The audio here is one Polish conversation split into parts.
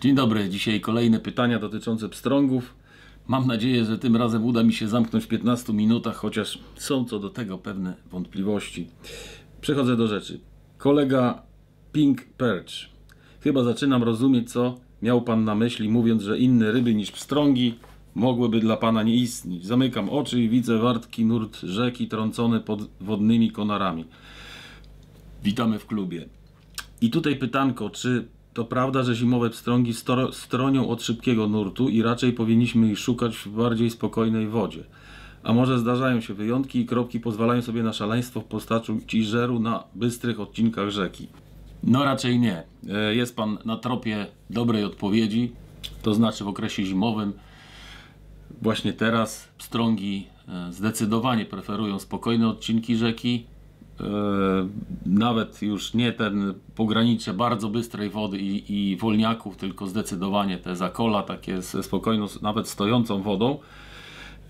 Dzień dobry, dzisiaj kolejne pytania dotyczące pstrągów. Mam nadzieję, że tym razem uda mi się zamknąć w 15 minutach, chociaż są co do tego pewne wątpliwości. Przechodzę do rzeczy. Kolega Pink Perch. Chyba zaczynam rozumieć, co miał pan na myśli, mówiąc, że inne ryby niż pstrągi mogłyby dla pana nie istnieć. Zamykam oczy i widzę wartki nurt rzeki trącone pod wodnymi konarami. Witamy w klubie. I tutaj pytanko, czy to prawda, że zimowe pstrągi stronią od szybkiego nurtu i raczej powinniśmy ich szukać w bardziej spokojnej wodzie? A może zdarzają się wyjątki i kropki pozwalają sobie na szaleństwo w postaci żeru na bystrych odcinkach rzeki? No raczej nie. E, Jest pan na tropie dobrej odpowiedzi, to znaczy w okresie zimowym. Właśnie teraz pstrągi e, zdecydowanie preferują spokojne odcinki rzeki, nawet już nie ten pogranicze bardzo bystrej wody i, i wolniaków, tylko zdecydowanie te zakola takie ze spokojną, nawet stojącą wodą.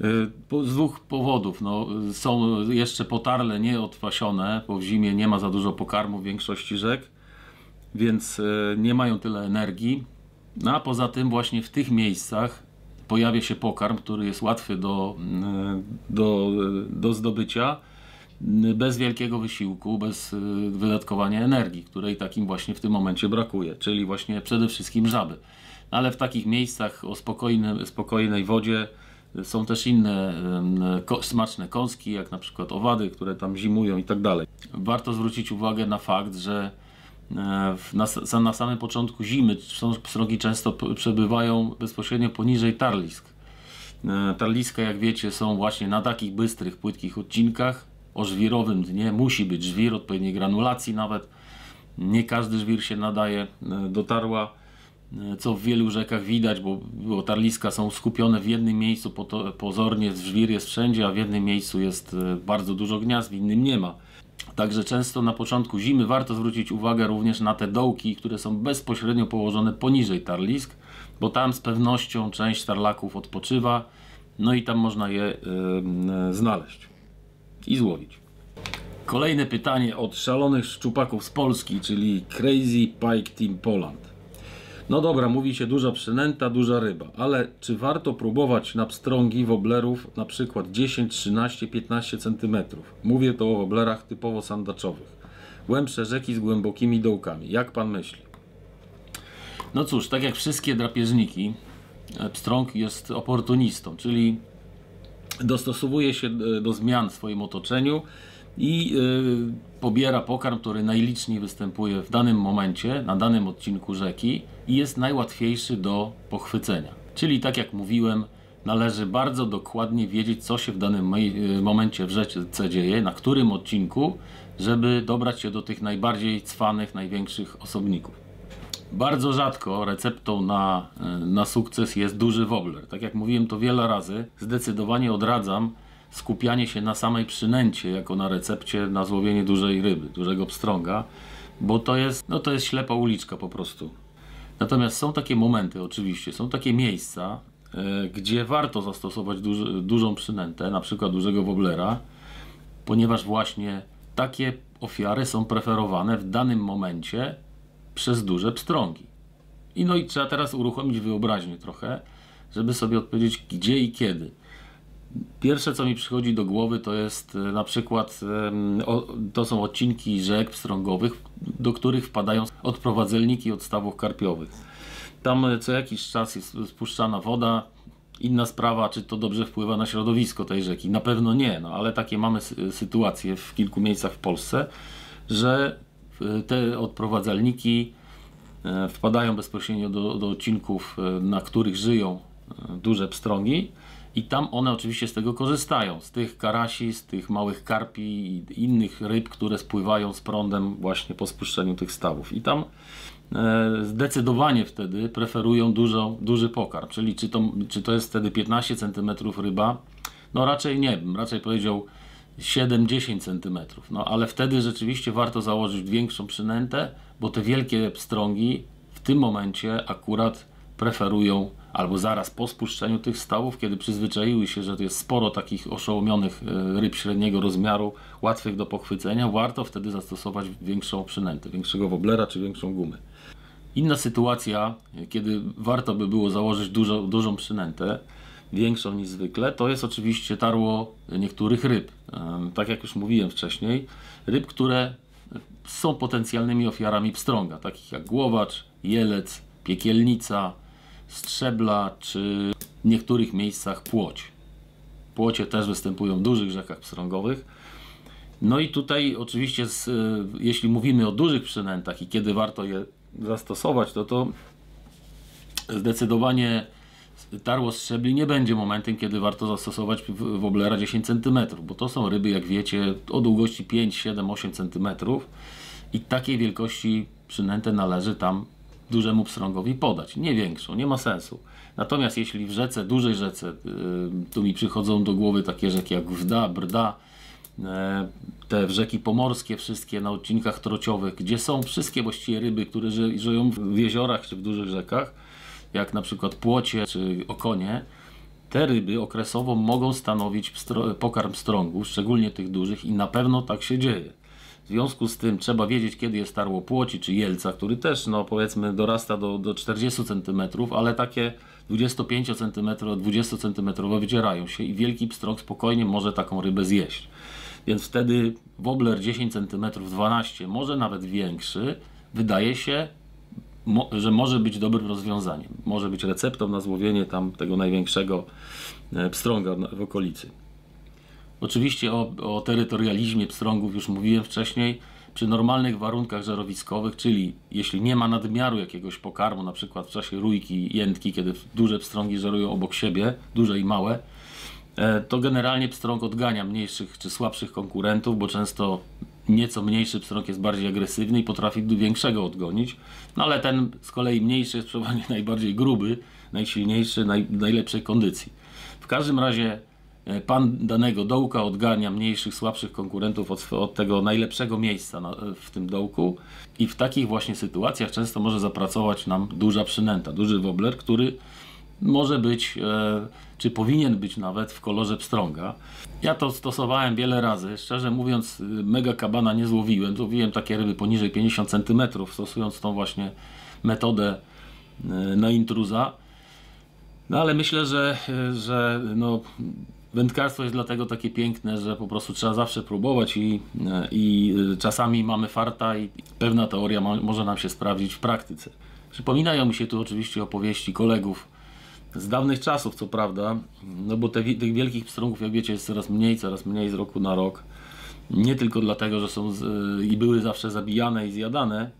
E, Z dwóch powodów. No, są jeszcze potarle nieodpasione, bo w zimie nie ma za dużo pokarmu w większości rzek, więc e, nie mają tyle energii. No a poza tym właśnie w tych miejscach pojawia się pokarm, który jest łatwy do, do, do zdobycia bez wielkiego wysiłku, bez y, wydatkowania energii, której takim właśnie w tym momencie brakuje, czyli właśnie przede wszystkim żaby. Ale w takich miejscach o spokojnym, spokojnej wodzie są też inne ko- smaczne kąski, jak na przykład owady, które tam zimują i tak dalej. Warto zwrócić uwagę na fakt, że na, na samym początku zimy pstrągi często przebywają bezpośrednio poniżej tarlisk. Tarliska, jak wiecie, są właśnie na takich bystrych, płytkich odcinkach. O żwirowym dnie musi być żwir, odpowiedniej granulacji nawet. Nie każdy żwir się nadaje e, do tarła, e, co w wielu rzekach widać, bo, bo tarliska są skupione w jednym miejscu, po to, pozornie żwir jest wszędzie, a w jednym miejscu jest e, bardzo dużo gniazd, w innym nie ma. Także często na początku zimy warto zwrócić uwagę również na te dołki, które są bezpośrednio położone poniżej tarlisk, bo tam z pewnością część tarlaków odpoczywa, no i tam można je y, y, znaleźć i złowić. Kolejne pytanie od szalonych szczupaków z Polski, czyli Crazy Pike Team Poland. No dobra, mówi się duża przynęta, duża ryba, ale czy warto próbować na pstrągi woblerów na przykład 10, 13, 15 cm? Mówię to o woblerach typowo sandaczowych. Głębsze rzeki z głębokimi dołkami. Jak pan myśli? No cóż, tak jak wszystkie drapieżniki, e, pstrąg jest oportunistą, czyli dostosowuje się e, do zmian w swoim otoczeniu i e, pobiera pokarm, który najliczniej występuje w danym momencie, na danym odcinku rzeki i jest najłatwiejszy do pochwycenia. Czyli tak jak mówiłem, należy bardzo dokładnie wiedzieć, co się w danym e, momencie w rzece dzieje, na którym odcinku, żeby dobrać się do tych najbardziej cwanych, największych osobników. Bardzo rzadko receptą na, e, na sukces jest duży wobler. Tak jak mówiłem to wiele razy, zdecydowanie odradzam skupianie się na samej przynęcie, jako na recepcie na złowienie dużej ryby, dużego pstrąga, bo to jest, no to jest ślepa uliczka po prostu. Natomiast są takie momenty, oczywiście, są takie miejsca, e, gdzie warto zastosować duży, dużą przynętę, na przykład dużego woblera, ponieważ właśnie takie ofiary są preferowane w danym momencie przez duże pstrągi. I no i trzeba teraz uruchomić wyobraźnię trochę, żeby sobie odpowiedzieć gdzie i kiedy. Pierwsze co mi przychodzi do głowy to jest e, na przykład to są odcinki rzek pstrągowych, do których wpadają odprowadzelniki od stawów karpiowych. Tam e, co jakiś czas jest spuszczana woda. Inna sprawa, czy to dobrze wpływa na środowisko tej rzeki. Na pewno nie, no ale takie mamy sy- sytuacje w kilku miejscach w Polsce, że te odprowadzalniki e, wpadają bezpośrednio do, do odcinków, e, na których żyją e, duże pstrągi i tam one oczywiście z tego korzystają, z tych karasi, z tych małych karpi i innych ryb, które spływają z prądem właśnie po spuszczeniu tych stawów. I tam zdecydowanie wtedy preferują dużo, duży pokarm, czyli czy to, czy to jest wtedy 15 cm ryba, no raczej nie, bym. Raczej powiedział 7-10 cm. No ale wtedy rzeczywiście warto założyć większą przynętę, bo te wielkie pstrągi w tym momencie akurat preferują albo zaraz po spuszczeniu tych stawów, kiedy przyzwyczaiły się, że to jest sporo takich oszołomionych e, ryb średniego rozmiaru, łatwych do pochwycenia, warto wtedy zastosować większą przynętę, większego woblera czy większą gumę. Inna sytuacja, kiedy warto by było założyć dużo, dużą przynętę, większą niż zwykle, to jest oczywiście tarło niektórych ryb. Tak jak już mówiłem wcześniej, ryb, które są potencjalnymi ofiarami pstrąga, takich jak głowacz, jelec, piekielnica, strzebla czy w niektórych miejscach płoć. Płocie też występują w dużych rzekach pstrągowych. No i tutaj oczywiście, z, e, jeśli mówimy o dużych przynętach i kiedy warto je zastosować, to to zdecydowanie tarło strzebli nie będzie momentem, kiedy warto zastosować woblera 10 cm, bo to są ryby, jak wiecie, o długości 5, 7, 8 cm i takiej wielkości przynętę należy tam dużemu pstrągowi podać, nie większą, nie ma sensu. Natomiast jeśli w rzece, dużej rzece, yy, tu mi przychodzą do głowy takie rzeki jak Wda, Brda, e, te rzeki pomorskie wszystkie na odcinkach trociowych, gdzie są wszystkie właściwie ryby, które ży, żyją w jeziorach czy w dużych rzekach, jak na przykład płocie czy okonie, te ryby okresowo mogą stanowić pokarm strągów, szczególnie tych dużych i na pewno tak się dzieje. W związku z tym trzeba wiedzieć, kiedy jest tarło płoci czy jelca, który też, no powiedzmy, dorasta do, do 40 cm, ale takie 25 cm, 20 cm wydzierają się i wielki pstrąg spokojnie może taką rybę zjeść. Więc wtedy wobler 10 cm, 12, może nawet większy, wydaje się, że może być dobrym rozwiązaniem. Może być receptą na złowienie tam tego największego e, pstrąga w okolicy. Oczywiście o, o terytorializmie pstrągów już mówiłem wcześniej. Przy normalnych warunkach żerowiskowych, czyli jeśli nie ma nadmiaru jakiegoś pokarmu, na przykład w czasie rójki, jętki, kiedy duże pstrągi żerują obok siebie, duże i małe, e, to generalnie pstrąg odgania mniejszych czy słabszych konkurentów, bo często nieco mniejszy pstrąg jest bardziej agresywny i potrafi większego odgonić, no ale ten z kolei mniejszy jest przeważnie najbardziej gruby, najsilniejszy, naj, najlepszej kondycji. W każdym razie e, pan danego dołka odgania mniejszych, słabszych konkurentów od, od tego najlepszego miejsca na, w tym dołku i w takich właśnie sytuacjach często może zapracować nam duża przynęta, duży wobler, który może być, e, czy powinien być nawet w kolorze pstrąga. Ja to stosowałem wiele razy. Szczerze mówiąc, y, mega kabana nie złowiłem. Złowiłem takie ryby poniżej 50 cm, stosując tą właśnie metodę e, na intruza. No ale myślę, że, e, że no, wędkarstwo jest dlatego takie piękne, że po prostu trzeba zawsze próbować i, i czasami mamy farta i pewna teoria mo, może nam się sprawdzić w praktyce. Przypominają mi się tu oczywiście opowieści kolegów z dawnych czasów, co prawda, no bo te, tych wielkich pstrągów, jak wiecie, jest coraz mniej, coraz mniej z roku na rok. Nie tylko dlatego, że są z, i były zawsze zabijane i zjadane,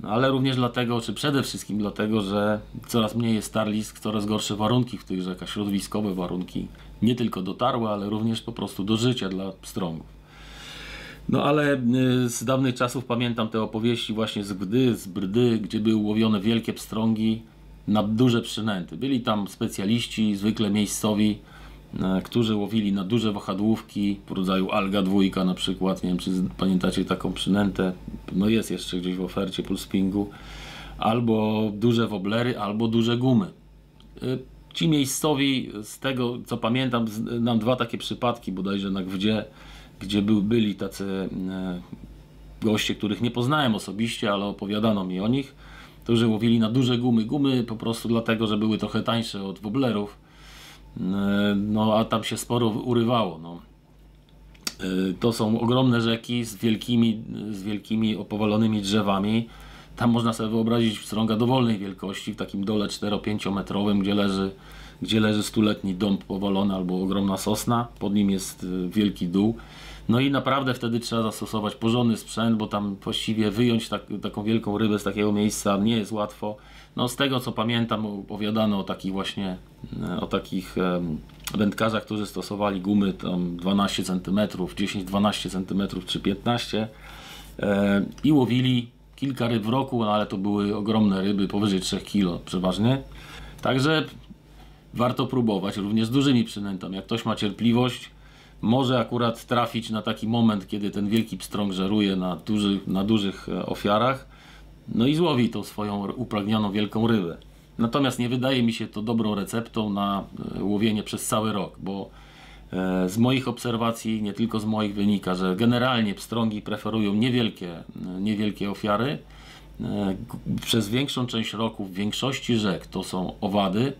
no, ale również dlatego, czy przede wszystkim dlatego, że coraz mniej jest tarlisk, coraz gorsze warunki w tych rzekach, środowiskowe warunki. Nie tylko dotarłe, ale również po prostu do życia dla pstrągów. No ale y, z dawnych czasów pamiętam te opowieści właśnie z Gdy, z Brdy, gdzie były łowione wielkie pstrągi na duże przynęty. Byli tam specjaliści, zwykle miejscowi, e, którzy łowili na duże wahadłówki w rodzaju Alga dwójka na przykład. Nie wiem, czy pamiętacie taką przynętę. No jest jeszcze gdzieś w ofercie pulspingu. Albo duże woblery, albo duże gumy. Y, Ci miejscowi, z tego co pamiętam, nam dwa takie przypadki bodajże na gdzie, gdzie był, byli tacy e, goście, których nie poznałem osobiście, ale opowiadano mi o nich, którzy łowili na duże gumy. Gumy po prostu dlatego, że były trochę tańsze od woblerów, E, no a tam się sporo urywało. No. E, To są ogromne rzeki z wielkimi, z wielkimi opowalonymi drzewami. Tam można sobie wyobrazić pstrąga dowolnej wielkości, w takim dole 4-5 metrowym, gdzie leży, gdzie leży stuletni dąb powalony albo ogromna sosna. Pod nim jest y, wielki dół. No i naprawdę wtedy trzeba zastosować porządny sprzęt, bo tam właściwie wyjąć tak, taką wielką rybę z takiego miejsca nie jest łatwo. No z tego co pamiętam opowiadano o takich właśnie, o takich wędkarzach, którzy stosowali gumy tam 12 cm, 10-12 cm czy 15 e, i łowili kilka ryb w roku, no ale to były ogromne ryby, powyżej 3 kg przeważnie. Także warto próbować również z dużymi przynętami. Jak ktoś ma cierpliwość, może akurat trafić na taki moment, kiedy ten wielki pstrąg żeruje na, duży, na dużych e, ofiarach, no i złowi tą swoją upragnioną wielką rybę. Natomiast nie wydaje mi się to dobrą receptą na e, łowienie przez cały rok, bo e, z moich obserwacji, nie tylko z moich wynika, że generalnie pstrągi preferują niewielkie, niewielkie ofiary, przez większą część roku w większości rzek to są owady.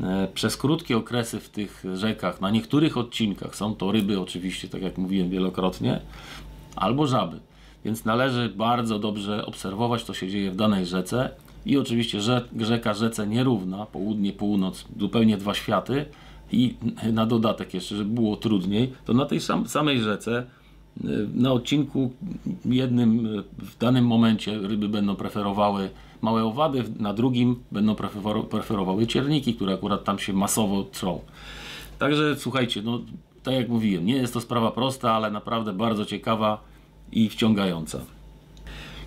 E, przez krótkie okresy w tych rzekach, na niektórych odcinkach są to ryby, oczywiście, tak jak mówiłem wielokrotnie, albo żaby. Więc należy bardzo dobrze obserwować, co się dzieje w danej rzece. I oczywiście rzeka rzece nierówna, południe, północ, zupełnie dwa światy. I na dodatek jeszcze, żeby było trudniej, to na tej samej rzece na odcinku jednym w danym momencie ryby będą preferowały małe owady, na drugim będą preferowały cierniki, które akurat tam się masowo trzą. Także słuchajcie, no tak jak mówiłem, nie jest to sprawa prosta, ale naprawdę bardzo ciekawa i wciągająca.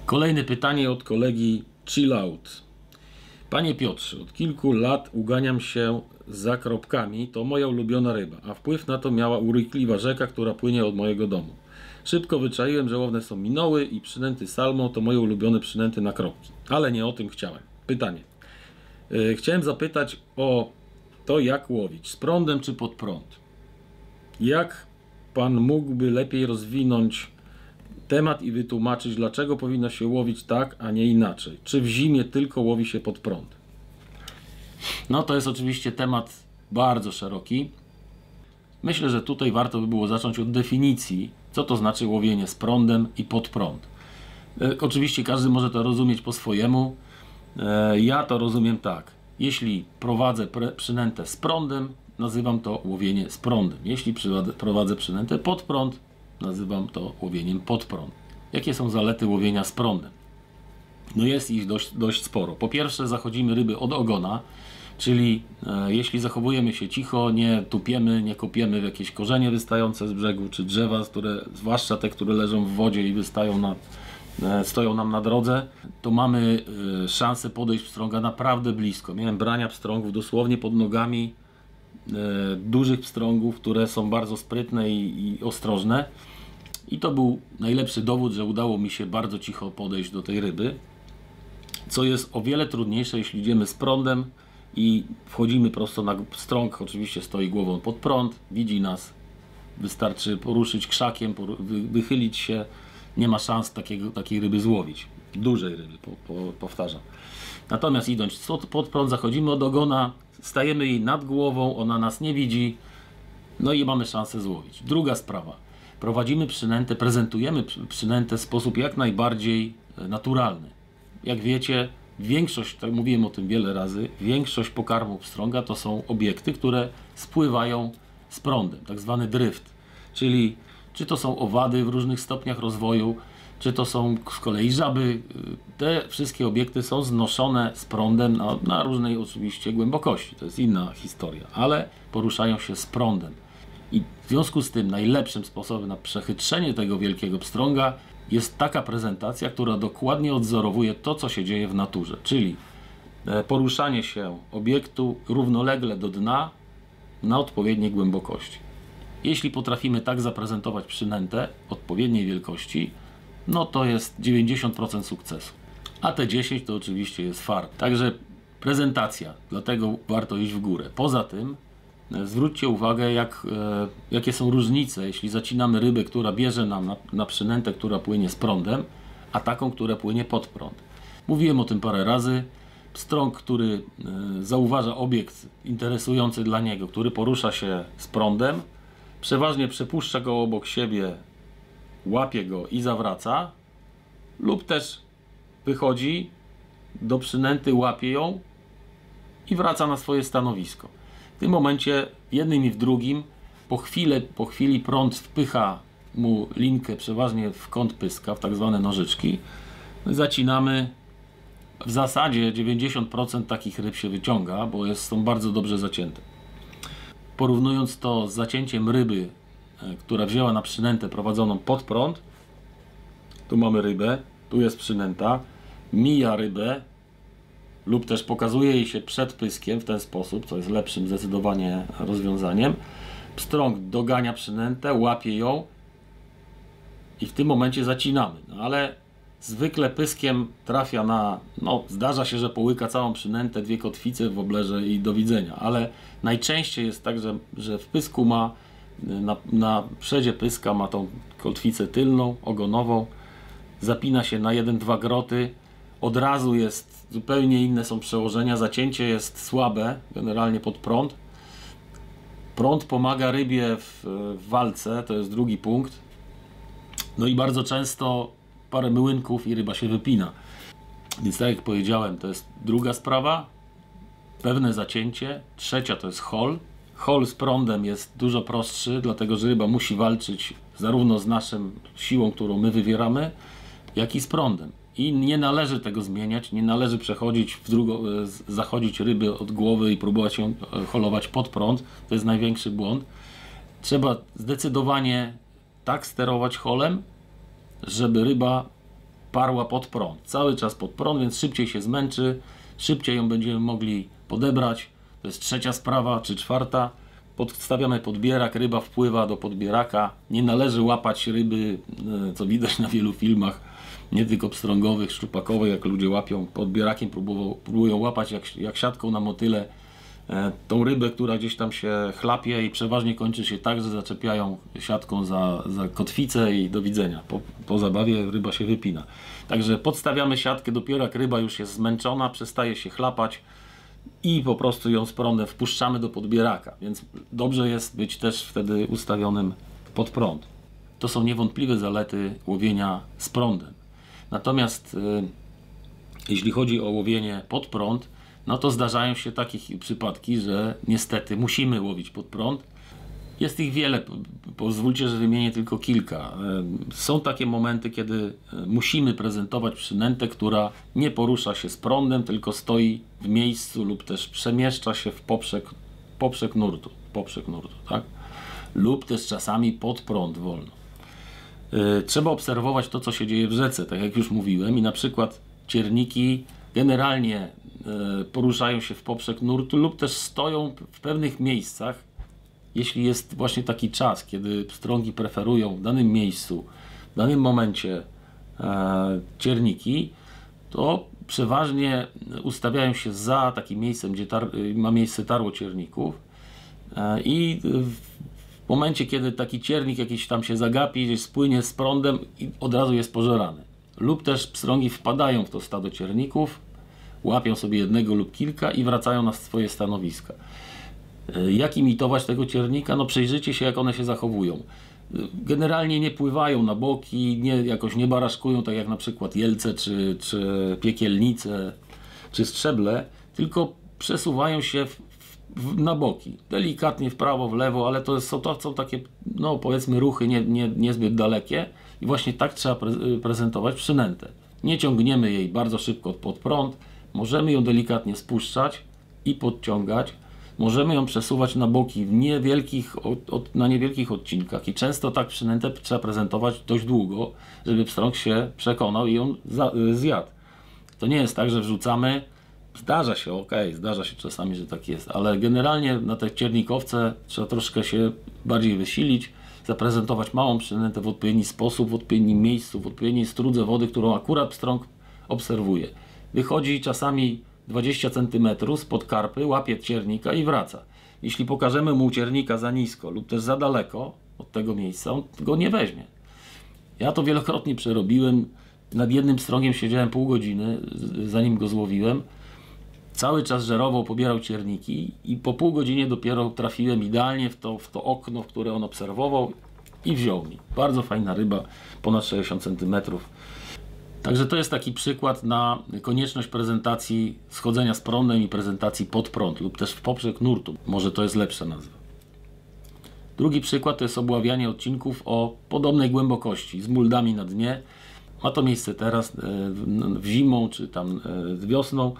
Kolejne pytanie od kolegi Chill Out. Panie Piotrze, od kilku lat uganiam się za kropkami, to moja ulubiona ryba, a wpływ na to miała urykliwa rzeka, która płynie od mojego domu. Szybko wyczaiłem, że łowne są minoły i przynęty salmą to moje ulubione przynęty na kropki. Ale nie o tym chciałem. Pytanie. Yy, chciałem zapytać o to, jak łowić. Z prądem czy pod prąd? Jak pan mógłby lepiej rozwinąć temat i wytłumaczyć, dlaczego powinno się łowić tak, a nie inaczej? Czy w zimie tylko łowi się pod prąd? No to jest oczywiście temat bardzo szeroki. Myślę, że tutaj warto by było zacząć od definicji, co to znaczy łowienie z prądem i pod prąd. E, oczywiście każdy może to rozumieć po swojemu. E, ja to rozumiem tak. Jeśli prowadzę przynętę z prądem, nazywam to łowienie z prądem. Jeśli prowadzę przynętę pod prąd, nazywam to łowieniem pod prąd. Jakie są zalety łowienia z prądem? No jest ich dość, dość sporo. Po pierwsze, zachodzimy ryby od ogona, Czyli e, jeśli zachowujemy się cicho, nie tupiemy, nie kopiemy w jakieś korzenie wystające z brzegu, czy drzewa, które, zwłaszcza te, które leżą w wodzie i wystają na, e, stoją nam na drodze, to mamy e, szansę podejść pstrąga naprawdę blisko. Miałem brania pstrągów dosłownie pod nogami dużych pstrągów, które są bardzo sprytne i, i ostrożne. I to był najlepszy dowód, że udało mi się bardzo cicho podejść do tej ryby. Co jest o wiele trudniejsze, jeśli idziemy z prądem, i wchodzimy prosto na strąg, oczywiście stoi głową pod prąd, widzi nas, wystarczy poruszyć krzakiem, wychylić się, nie ma szans takiego, takiej ryby złowić, dużej ryby, po, po, powtarzam. Natomiast idąc pod prąd, zachodzimy od ogona, stajemy jej nad głową, ona nas nie widzi, no i mamy szansę złowić. Druga sprawa, prowadzimy przynętę, prezentujemy przynętę w sposób jak najbardziej e, naturalny. Jak wiecie, Większość, tak mówiłem o tym wiele razy, większość pokarmów pstrąga to są obiekty, które spływają z prądem, tak zwany drift. Czyli czy to są owady w różnych stopniach rozwoju, czy to są z kolei żaby. Te wszystkie obiekty są znoszone z prądem na, na różnej oczywiście głębokości. To jest inna historia, ale poruszają się z prądem. I w związku z tym najlepszym sposobem na przechytrzenie tego wielkiego pstrąga jest taka prezentacja, która dokładnie odzorowuje to, co się dzieje w naturze, czyli e, poruszanie się obiektu równolegle do dna na odpowiedniej głębokości. Jeśli potrafimy tak zaprezentować przynętę odpowiedniej wielkości, no to jest 90% sukcesu. A te 10 to oczywiście jest fart. Także prezentacja, dlatego warto iść w górę. Poza tym Zwróćcie uwagę, jak, e, jakie są różnice, jeśli zacinamy rybę, która bierze nam na, na przynętę, która płynie z prądem, a taką, która płynie pod prąd. Mówiłem o tym parę razy. Strąg, który e, zauważa obiekt interesujący dla niego, który porusza się z prądem, przeważnie przepuszcza go obok siebie, łapie go i zawraca, lub też wychodzi do przynęty, łapie ją i wraca na swoje stanowisko. W tym momencie, jednym i w drugim, po, chwilę, po chwili prąd wpycha mu linkę przeważnie w kąt pyska, w tak zwane nożyczki. Zacinamy. W zasadzie 90% takich ryb się wyciąga, bo jest, są bardzo dobrze zacięte. Porównując to z zacięciem ryby, e, która wzięła na przynętę prowadzoną pod prąd, tu mamy rybę, tu jest przynęta, mija rybę, lub też pokazuje jej się przed pyskiem w ten sposób, co jest lepszym zdecydowanie rozwiązaniem. Pstrąg dogania przynętę, łapie ją i w tym momencie zacinamy. No ale zwykle pyskiem trafia na, no zdarza się, że połyka całą przynętę, dwie kotwice w oblerze i do widzenia, ale najczęściej jest tak, że, że w pysku ma, na, na przedzie pyska ma tą kotwicę tylną, ogonową, zapina się na jeden, dwa groty, od razu jest zupełnie inne są przełożenia. Zacięcie jest słabe, generalnie pod prąd. Prąd pomaga rybie w, w walce, to jest drugi punkt. No i bardzo często parę myłynków i ryba się wypina. Więc tak jak powiedziałem, to jest druga sprawa. Pewne zacięcie. Trzecia to jest hol. Hol z prądem jest dużo prostszy, dlatego że ryba musi walczyć zarówno z naszą siłą, którą my wywieramy, jak i z prądem. I nie należy tego zmieniać, nie należy przechodzić w drugą, e, zachodzić ryby od głowy i próbować ją e, holować pod prąd. To jest największy błąd. Trzeba zdecydowanie tak sterować holem, żeby ryba parła pod prąd. Cały czas pod prąd, więc szybciej się zmęczy, szybciej ją będziemy mogli podebrać. To jest trzecia sprawa, czy czwarta. Podstawiamy podbierak, ryba wpływa do podbieraka. Nie należy łapać ryby, e, co widać na wielu filmach, nie tylko pstrągowych, szczupakowych, jak ludzie łapią podbierakiem, próbują, próbują łapać jak, jak siatką na motyle E, tą rybę, która gdzieś tam się chlapie i przeważnie kończy się tak, że zaczepiają siatką za, za kotwicę i do widzenia. Po, po zabawie ryba się wypina. Także podstawiamy siatkę, dopiero jak ryba już jest zmęczona, przestaje się chlapać i po prostu ją z prądem wpuszczamy do podbieraka. Więc dobrze jest być też wtedy ustawionym pod prąd. To są niewątpliwe zalety łowienia z prądem. Natomiast yy, jeśli chodzi o łowienie pod prąd, no to zdarzają się takie przypadki, że niestety musimy łowić pod prąd. Jest ich wiele, pozwólcie, że wymienię tylko kilka. E, są takie momenty, kiedy e, musimy prezentować przynętę, która nie porusza się z prądem, tylko stoi w miejscu lub też przemieszcza się w poprzek, poprzek nurtu, poprzek nurtu, tak? Lub też czasami pod prąd wolno. E, trzeba obserwować to, co się dzieje w rzece, tak jak już mówiłem, i na przykład cierniki generalnie E, poruszają się w poprzek nurtu lub też stoją w pewnych miejscach, jeśli jest właśnie taki czas, kiedy pstrągi preferują w danym miejscu, w danym momencie e, cierniki, to przeważnie ustawiają się za takim miejscem, gdzie ma miejsce tarło cierników e, i w momencie, kiedy taki ciernik jakiś tam się zagapi, gdzieś spłynie z prądem i od razu jest pożerany. Lub też pstrągi wpadają w to stado cierników, łapią sobie jednego lub kilka i wracają na swoje stanowiska. E, jak imitować tego ciernika? No przejrzyjcie się, jak one się zachowują. E, generalnie nie pływają na boki, nie, jakoś nie baraszkują, tak jak na przykład jelce, czy, czy piekielnice, czy strzeble, tylko przesuwają się w, na boki. Delikatnie w prawo, w lewo, ale to, są, to są takie, no powiedzmy, ruchy nie, nie, niezbyt dalekie i właśnie tak trzeba pre, prezentować przynętę. Nie ciągniemy jej bardzo szybko pod prąd, Możemy ją delikatnie spuszczać i podciągać. Możemy ją przesuwać na boki w niewielkich, od, od, na niewielkich odcinkach i często tak przynętę trzeba prezentować dość długo, żeby pstrąg się przekonał i ją za, zjadł. To nie jest tak, że wrzucamy, zdarza się, ok, zdarza się czasami, że tak jest, ale generalnie na te ciernikowce trzeba troszkę się bardziej wysilić, zaprezentować małą przynętę w odpowiedni sposób, w odpowiednim miejscu, w odpowiedniej strudze wody, którą akurat pstrąg obserwuje wychodzi czasami 20 cm spod karpy, łapie ciernika i wraca. Jeśli pokażemy mu ciernika za nisko lub też za daleko od tego miejsca, on go nie weźmie. Ja to wielokrotnie przerobiłem. Nad jednym strongiem siedziałem pół godziny, zanim go złowiłem. Cały czas żerował, pobierał cierniki i po pół godzinie dopiero trafiłem idealnie w to, w to okno, w które on obserwował i wziął mi. Bardzo fajna ryba, ponad 60 cm. Także to jest taki przykład na konieczność prezentacji schodzenia z prądem i prezentacji pod prąd lub też w poprzek nurtu. Może to jest lepsza nazwa. Drugi przykład to jest obławianie odcinków o podobnej głębokości z muldami na dnie. Ma to miejsce teraz e, w zimą czy tam e, wiosną.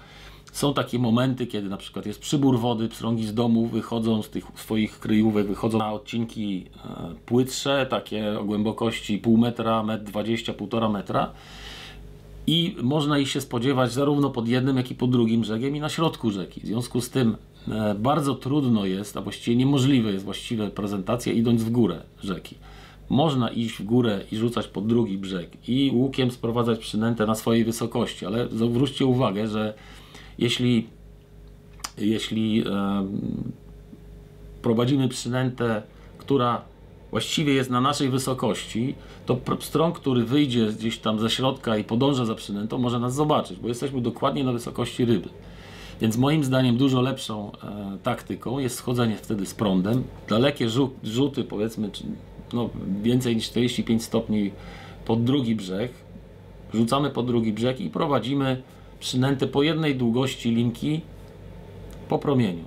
Są takie momenty, kiedy na przykład jest przybór wody, pstrągi z domu wychodzą z tych swoich kryjówek, wychodzą na odcinki e, płytsze, takie o głębokości pół metra, metr dwadzieścia, półtora metra i można ich się spodziewać zarówno pod jednym, jak i pod drugim brzegiem i na środku rzeki. W związku z tym e, bardzo trudno jest, a właściwie niemożliwe jest właściwa prezentacja idąc w górę rzeki. Można iść w górę i rzucać pod drugi brzeg i łukiem sprowadzać przynętę na swojej wysokości, ale zwróćcie uwagę, że jeśli, jeśli prowadzimy przynętę, która właściwie jest na naszej wysokości, to pstrąg, który wyjdzie gdzieś tam ze środka i podąża za przynętą, może nas zobaczyć, bo jesteśmy dokładnie na wysokości ryby. Więc moim zdaniem dużo lepszą e, taktyką jest schodzenie wtedy z prądem. Dalekie rzuty, powiedzmy, no, więcej niż 45 stopni pod drugi brzeg. Rzucamy pod drugi brzeg i prowadzimy przynętę po jednej długości linki po promieniu.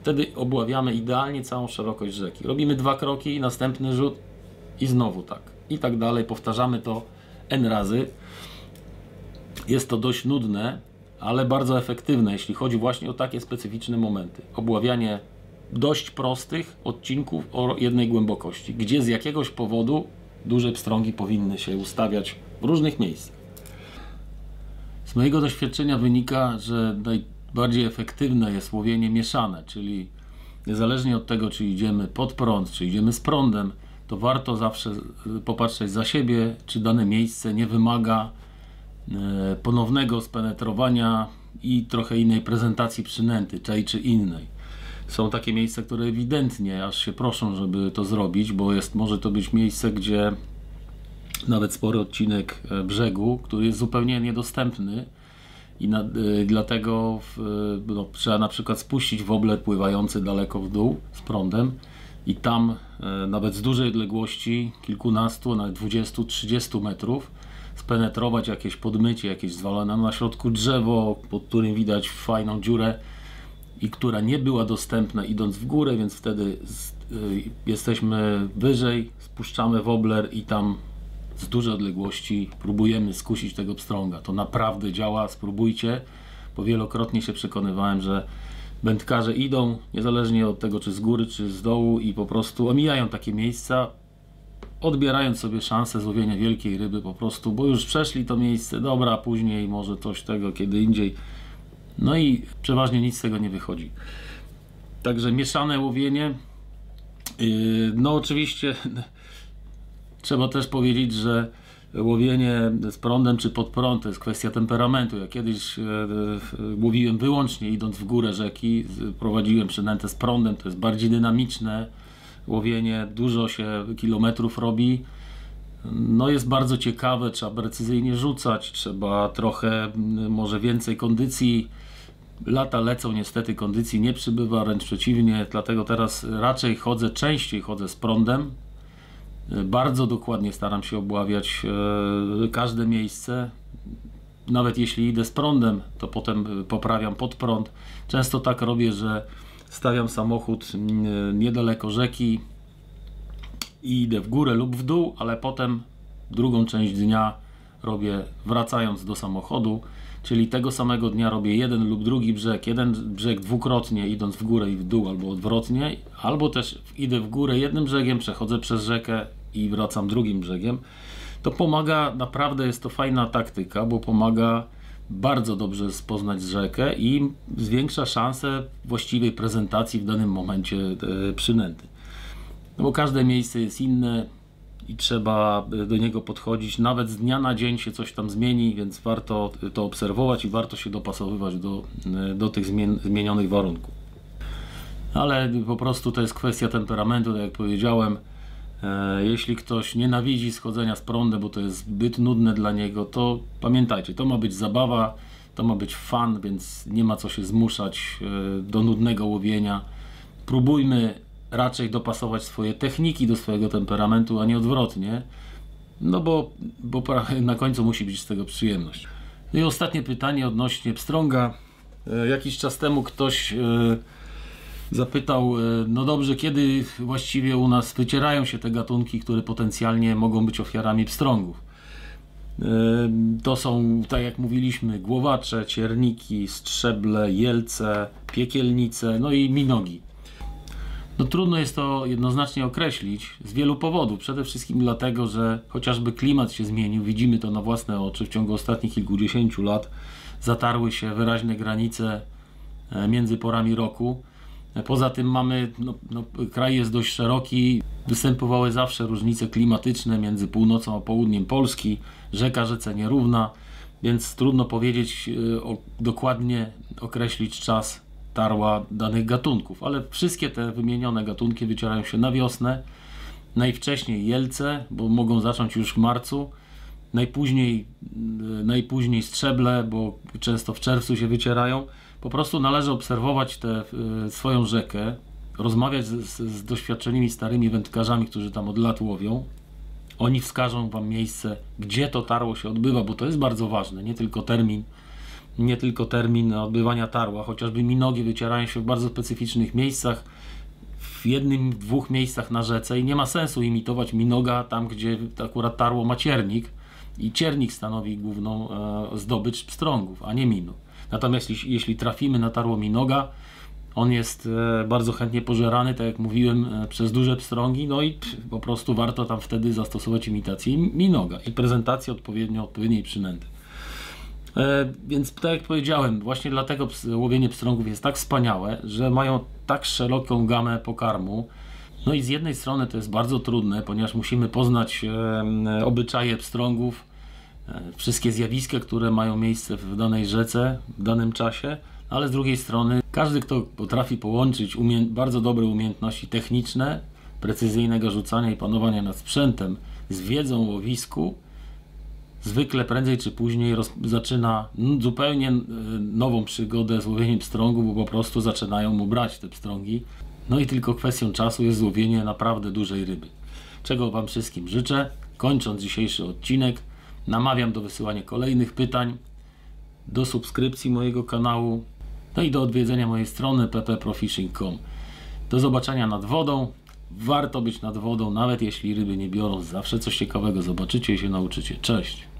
Wtedy obławiamy idealnie całą szerokość rzeki. Robimy dwa kroki następny rzut i znowu tak. I tak dalej. Powtarzamy to n razy. Jest to dość nudne, ale bardzo efektywne, jeśli chodzi właśnie o takie specyficzne momenty. Obławianie dość prostych odcinków o jednej głębokości, gdzie z jakiegoś powodu duże pstrągi powinny się ustawiać w różnych miejscach. Z mojego doświadczenia wynika, że najbardziej efektywne jest łowienie mieszane, czyli niezależnie od tego, czy idziemy pod prąd, czy idziemy z prądem, to warto zawsze popatrzeć za siebie, czy dane miejsce nie wymaga E, ponownego spenetrowania i trochę innej prezentacji przynęty, tej czy innej. Są takie miejsca, które ewidentnie aż się proszą, żeby to zrobić, bo jest, może to być miejsce, gdzie nawet spory odcinek e, brzegu, który jest zupełnie niedostępny i na, y, dlatego w, no, trzeba na przykład spuścić wobler pływający daleko w dół z prądem i tam y, nawet z dużej odległości, kilkunastu, nawet 20-30 metrów, spenetrować jakieś podmycie, jakieś zwalone. Na środku drzewo, pod którym widać fajną dziurę i która nie była dostępna idąc w górę, więc wtedy z, y, jesteśmy wyżej, spuszczamy wobler i tam z dużej odległości próbujemy skusić tego pstrąga. To naprawdę działa, spróbujcie, bo wielokrotnie się przekonywałem, że wędkarze idą, niezależnie od tego czy z góry, czy z dołu i po prostu omijają takie miejsca, odbierając sobie szansę złowienia wielkiej ryby po prostu, bo już przeszli to miejsce, dobra, później może coś tego, kiedy indziej. No i przeważnie nic z tego nie wychodzi. Także mieszane łowienie. Yy, no oczywiście trzeba też powiedzieć, że łowienie z prądem czy pod prąd to jest kwestia temperamentu. Ja kiedyś e, łowiłem wyłącznie idąc w górę rzeki, prowadziłem przynętę z prądem, to jest bardziej dynamiczne łowienie, dużo się kilometrów robi. No jest bardzo ciekawe, trzeba precyzyjnie rzucać, trzeba trochę, może więcej kondycji. Lata lecą, niestety kondycji nie przybywa, wręcz przeciwnie, dlatego teraz raczej chodzę, częściej chodzę z prądem. Bardzo dokładnie staram się obławiać e, każde miejsce. Nawet jeśli idę z prądem, to potem poprawiam pod prąd. Często tak robię, że stawiam samochód niedaleko rzeki i idę w górę lub w dół, ale potem drugą część dnia robię wracając do samochodu, czyli tego samego dnia robię jeden lub drugi brzeg, jeden brzeg dwukrotnie idąc w górę i w dół albo odwrotnie, albo też idę w górę jednym brzegiem, przechodzę przez rzekę i wracam drugim brzegiem. To pomaga, naprawdę jest to fajna taktyka, bo pomaga bardzo dobrze poznać rzekę i zwiększa szanse właściwej prezentacji w danym momencie e, przynęty. No bo każde miejsce jest inne i trzeba do niego podchodzić. Nawet z dnia na dzień się coś tam zmieni, więc warto to obserwować i warto się dopasowywać do, e, do tych zmienionych warunków. Ale po prostu to jest kwestia temperamentu, tak jak powiedziałem. E, jeśli ktoś nienawidzi schodzenia z prądem, bo to jest zbyt nudne dla niego, to pamiętajcie, to ma być zabawa, to ma być fan, więc nie ma co się zmuszać e, do nudnego łowienia. Próbujmy raczej dopasować swoje techniki do swojego temperamentu, a nie odwrotnie, no bo, bo na końcu musi być z tego przyjemność. No i ostatnie pytanie odnośnie pstrąga. E, jakiś czas temu ktoś zapytał, e, no dobrze, kiedy właściwie u nas wycierają się te gatunki, które potencjalnie mogą być ofiarami pstrągów. E, to są, tak jak mówiliśmy, głowacze, cierniki, strzeble, jelce, piekielnice, no i minogi. No trudno jest to jednoznacznie określić z wielu powodów. Przede wszystkim dlatego, że chociażby klimat się zmienił, widzimy to na własne oczy w ciągu ostatnich kilkudziesięciu lat. Zatarły się wyraźne granice e, między porami roku. Poza tym mamy, no, no, kraj jest dość szeroki, występowały zawsze różnice klimatyczne między północą a południem Polski, rzeka rzece nierówna, więc trudno powiedzieć e, o, dokładnie określić czas tarła danych gatunków, ale wszystkie te wymienione gatunki wycierają się na wiosnę najwcześniej jelce, bo mogą zacząć już w marcu, najpóźniej, y, najpóźniej strzeble, bo często w czerwcu się wycierają. Po prostu należy obserwować tę y, swoją rzekę, rozmawiać z, z, z doświadczonymi starymi wędkarzami, którzy tam od lat łowią. Oni wskażą Wam miejsce, gdzie to tarło się odbywa, bo to jest bardzo ważne, nie tylko termin, nie tylko termin odbywania tarła, chociażby minogi wycierają się w bardzo specyficznych miejscach, w jednym, dwóch miejscach na rzece i nie ma sensu imitować minoga tam, gdzie akurat tarło ma ciernik i ciernik stanowi główną e, zdobycz pstrągów, a nie minóg. Natomiast jeśli, jeśli trafimy na tarło minoga, on jest e, bardzo chętnie pożerany, tak jak mówiłem, e, przez duże pstrągi, no i po prostu warto tam wtedy zastosować imitację minoga i prezentację odpowiednio odpowiedniej przynęty. E, Więc tak jak powiedziałem, właśnie dlatego łowienie pstrągów jest tak wspaniałe, że mają tak szeroką gamę pokarmu. No i z jednej strony to jest bardzo trudne, ponieważ musimy poznać obyczaje pstrągów, wszystkie zjawiska, które mają miejsce w danej rzece w danym czasie, ale z drugiej strony każdy, kto potrafi połączyć bardzo dobre umiejętności techniczne, precyzyjnego rzucania i panowania nad sprzętem z wiedzą o łowisku, zwykle prędzej czy później zaczyna zupełnie e, nową przygodę z łowieniem pstrągu, bo po prostu zaczynają mu brać te pstrągi. No i tylko kwestią czasu jest złowienie naprawdę dużej ryby. Czego Wam wszystkim życzę. Kończąc dzisiejszy odcinek, namawiam do wysyłania kolejnych pytań, do subskrypcji mojego kanału, no i do odwiedzenia mojej strony ppprofishing.com. Do zobaczenia nad wodą. Warto być nad wodą, nawet jeśli ryby nie biorą. Zawsze coś ciekawego zobaczycie i się nauczycie. Cześć!